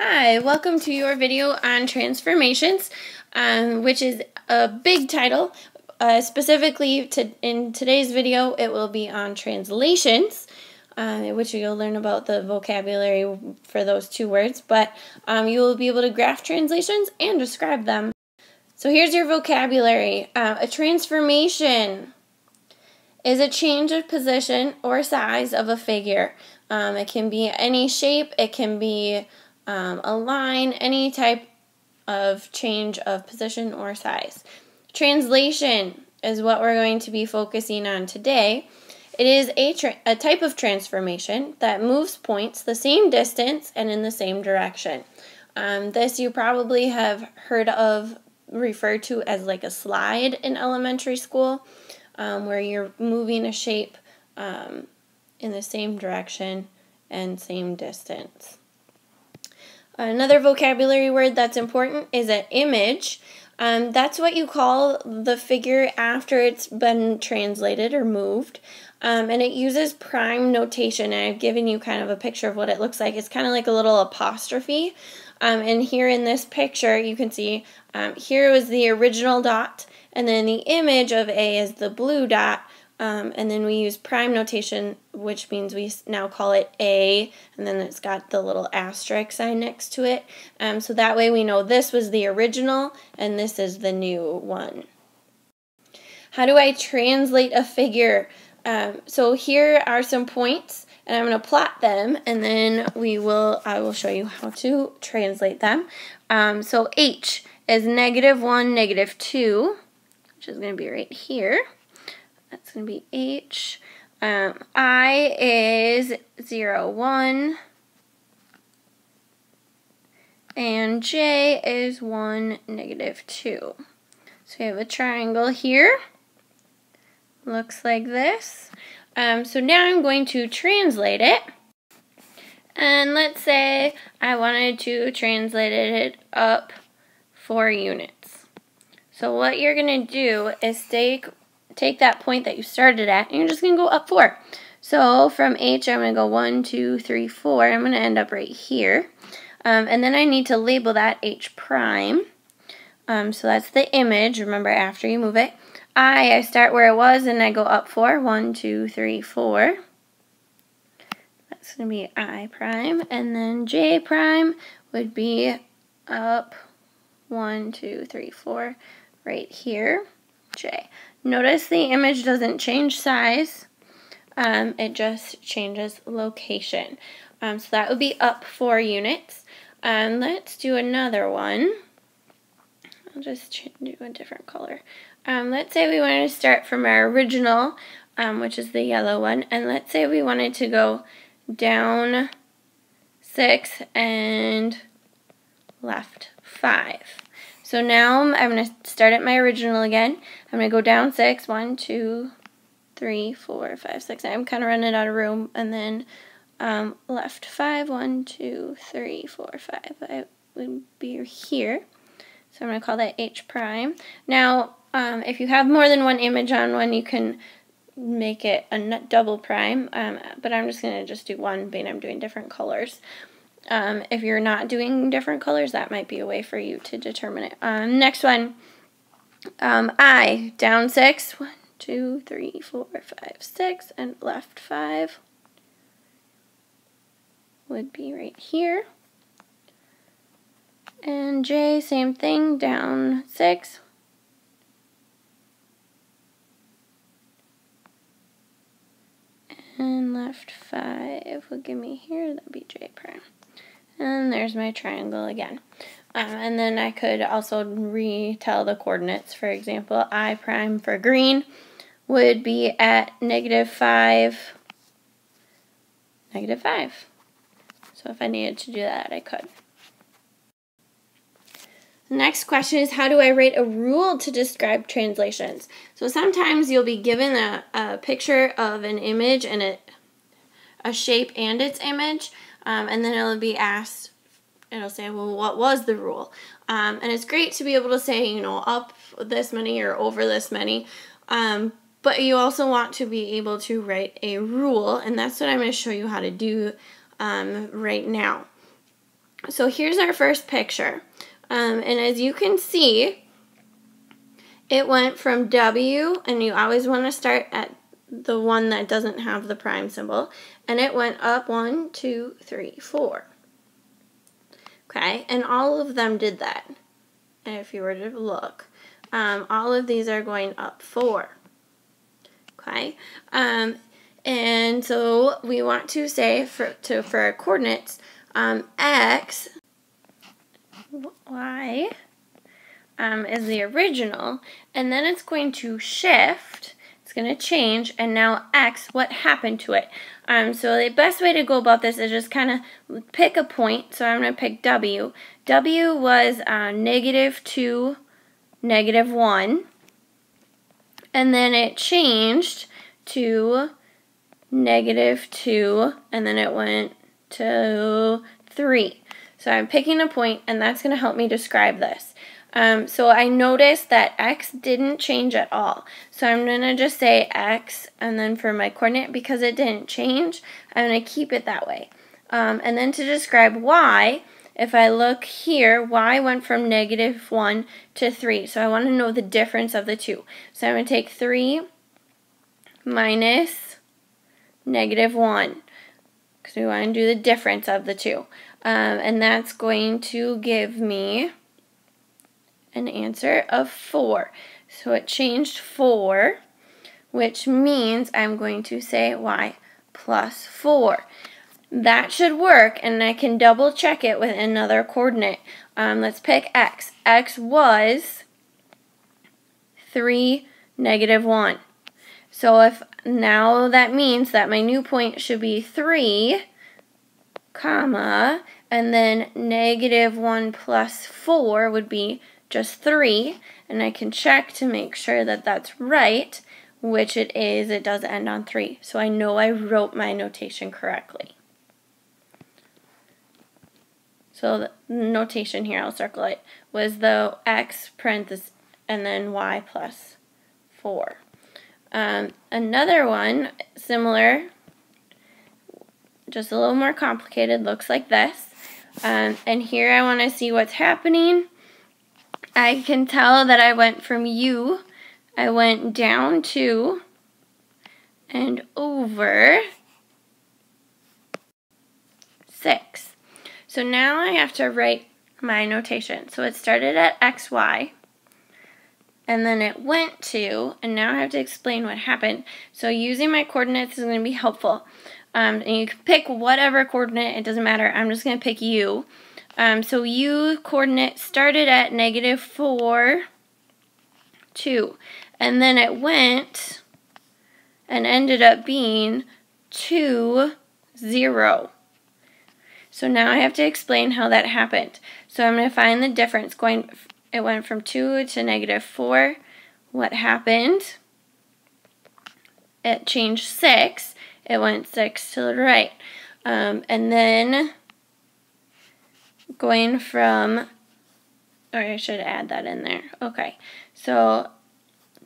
Hi, welcome to your video on transformations, um, which is a big title. Uh, specifically, to, in today's video, it will be on translations, uh, which you'll learn about the vocabulary for those two words, but um, you will be able to graph translations and describe them. So here's your vocabulary. Uh, a transformation is a change of position or size of a figure. Um, it can be any shape, it can be um, a line, any type of change of position or size. Translation is what we're going to be focusing on today. It is a, a type of transformation that moves points the same distance and in the same direction. Um, this you probably have heard of referred to as like a slide in elementary school, um, where you're moving a shape um, in the same direction and same distance. Another vocabulary word that's important is an image. Um, that's what you call the figure after it's been translated or moved. Um, and it uses prime notation. I've given you kind of a picture of what it looks like. It's kind of like a little apostrophe. Um, and here in this picture, you can see um, here was the original dot, and then the image of A is the blue dot, um, and then we use prime notation, which means we now call it A, and then it's got the little asterisk sign next to it. Um, so that way we know this was the original and this is the new one. How do I translate a figure? Um, so here are some points, and I'm going to plot them, and then we will I will show you how to translate them. Um, so H is negative 1, negative 2, which is going to be right here. That's going to be H. Um, I is 0, 1. And J is 1, negative 2. So we have a triangle here. Looks like this. Um, so now I'm going to translate it. And let's say I wanted to translate it up 4 units. So what you're going to do is take take that point that you started at, and you're just going to go up 4. So from H, I'm going to go 1, 2, 3, 4. I'm going to end up right here. Um, and then I need to label that H prime. Um, so that's the image, remember, after you move it. I, I start where it was, and I go up 4. 1, 2, 3, 4. That's going to be I prime. And then J prime would be up 1, 2, 3, 4 right here. J. Notice the image doesn't change size. Um, it just changes location. Um, so that would be up four units. Um, let's do another one. I'll just do a different color. Um, let's say we wanted to start from our original, um, which is the yellow one, and let's say we wanted to go down six and left five. So now I'm going to start at my original again. I'm going to go down six. One, two, three, four, five, six. I'm kind of running out of room. And then um, left five. One, two, three, four, five. I would be here. So I'm going to call that H prime. Now, um, if you have more than one image on one, you can make it a double prime. Um, but I'm just going to just do one being I'm doing different colors. Um, if you're not doing different colors, that might be a way for you to determine it. Um, next one, um, I, down six, one, two, three, four, five, six, and left five would be right here. And J, same thing, down six. And left five would give me here, that'd be J prime. And there's my triangle again. Um, and then I could also retell the coordinates. For example, I prime for green would be at negative 5, negative 5. So if I needed to do that, I could. The next question is how do I write a rule to describe translations? So sometimes you'll be given a, a picture of an image and a, a shape and its image, um, and then it'll be asked, it'll say, well, what was the rule? Um, and it's great to be able to say, you know, up this many or over this many. Um, but you also want to be able to write a rule, and that's what I'm going to show you how to do um, right now. so here's our first picture. Um, and as you can see, it went from W, and you always want to start at the one that doesn't have the prime symbol, and it went up one, two, three, four. Okay, and all of them did that. And if you were to look, um, all of these are going up four. Okay, um, and so we want to say for to for our coordinates, um, x, y, um, is the original, and then it's going to shift, going to change, and now x, what happened to it? Um, so the best way to go about this is just kind of pick a point, so I'm going to pick w. w was uh, negative 2, negative 1, and then it changed to negative 2, and then it went to 3. So I'm picking a point, and that's going to help me describe this. Um, so I noticed that x didn't change at all. So I'm going to just say x, and then for my coordinate, because it didn't change, I'm going to keep it that way. Um, and then to describe y, if I look here, y went from negative 1 to 3. So I want to know the difference of the two. So I'm going to take 3 minus negative 1 because we want to do the difference of the two. Um, and that's going to give me an answer of 4. So it changed 4, which means I'm going to say y plus 4. That should work, and I can double check it with another coordinate. Um, let's pick x. x was 3, negative 1. So if now that means that my new point should be 3, comma, and then negative 1 plus 4 would be just 3, and I can check to make sure that that's right, which it is. It does end on 3, so I know I wrote my notation correctly. So the notation here, I'll circle it, was the x parenthesis and then y plus 4. Um, another one, similar, just a little more complicated, looks like this. Um, and here I want to see what's happening. I can tell that I went from U, I went down to, and over 6. So now I have to write my notation. So it started at xy, and then it went to, and now I have to explain what happened. So using my coordinates is going to be helpful. Um, and you can pick whatever coordinate, it doesn't matter. I'm just going to pick u. Um, so u coordinate started at negative 4, 2. And then it went and ended up being 2, 0. So now I have to explain how that happened. So I'm going to find the difference going it went from 2 to negative 4. What happened? It changed 6. It went 6 to the right. Um, and then going from, or I should add that in there. Okay, so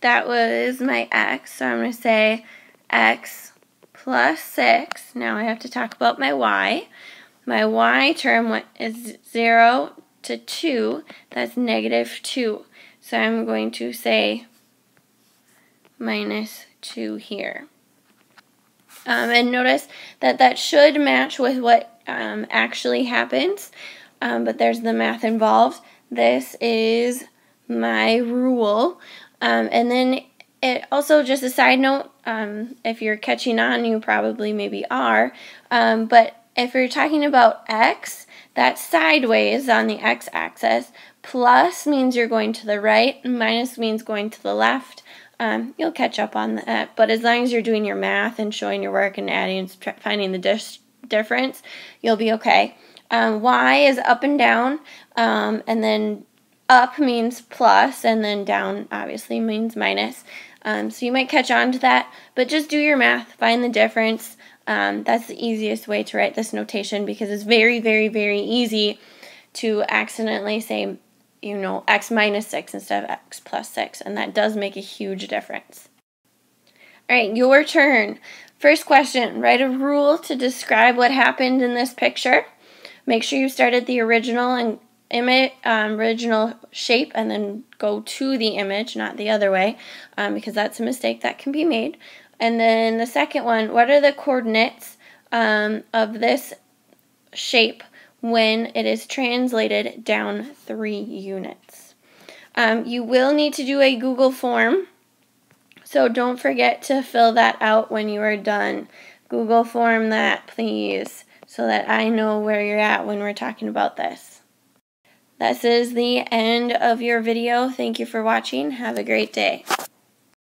that was my x. So I'm going to say x plus 6. Now I have to talk about my y. My y term is 0 to 2, that's negative 2. So I'm going to say minus 2 here. Um, and notice that that should match with what um, actually happens, um, but there's the math involved. This is my rule. Um, and then it also, just a side note, um, if you're catching on, you probably maybe are, um, but if you're talking about x, that's sideways on the x-axis. Plus means you're going to the right. Minus means going to the left. Um, you'll catch up on that. But as long as you're doing your math and showing your work and adding and finding the difference, you'll be okay. Um, y is up and down, um, and then up means plus, and then down obviously means minus. Um, so you might catch on to that, but just do your math, find the difference. Um, that's the easiest way to write this notation because it's very, very, very easy to accidentally say, you know, x minus 6 instead of x plus 6, and that does make a huge difference. All right, your turn. First question, write a rule to describe what happened in this picture. Make sure you start at the original and image um, original shape and then go to the image, not the other way, um, because that's a mistake that can be made. And then the second one, what are the coordinates um, of this shape when it is translated down three units? Um, you will need to do a Google form, so don't forget to fill that out when you are done. Google form that, please, so that I know where you're at when we're talking about this. This is the end of your video. Thank you for watching. Have a great day.